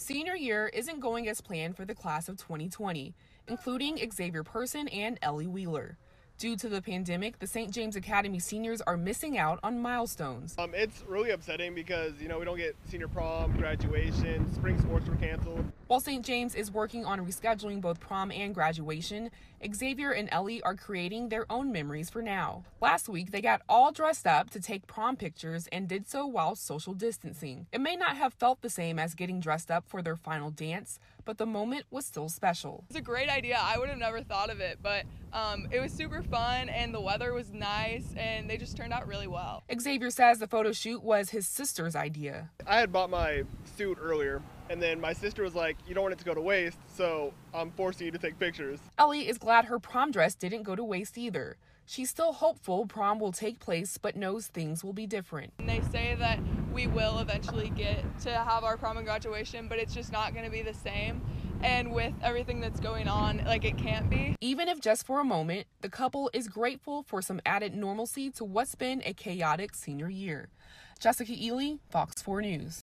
Senior year isn't going as planned for the class of 2020, including Xzavier Persona and Ellie Wheeler. Due to the pandemic, the St. James Academy seniors are missing out on milestones. Um, it's really upsetting because, you know, we don't get senior prom, graduation, spring sports were canceled. While St. James is working on rescheduling both prom and graduation, Xzavier and Ellie are creating their own memories for now. Last week, they got all dressed up to take prom pictures and did so while social distancing. It may not have felt the same as getting dressed up for their final dance, but the moment was still special. It's a great idea. I would have never thought of it, but um, it was super fun and the weather was nice and they just turned out really well. Xzavier says the photo shoot was his sister's idea. I had bought my suit earlier and then my sister was like, You don't want it to go to waste, so I'm forcing you to take pictures. Ellie is glad her prom dress didn't go to waste either. She's still hopeful prom will take place, but knows things will be different. And they say that we will eventually get to have our prom and graduation, but it's just not going to be the same. And with everything that's going on, like it can't be. Even if just for a moment, the couple is grateful for some added normalcy to what's been a chaotic senior year. Jessica Ely, Fox 4 News.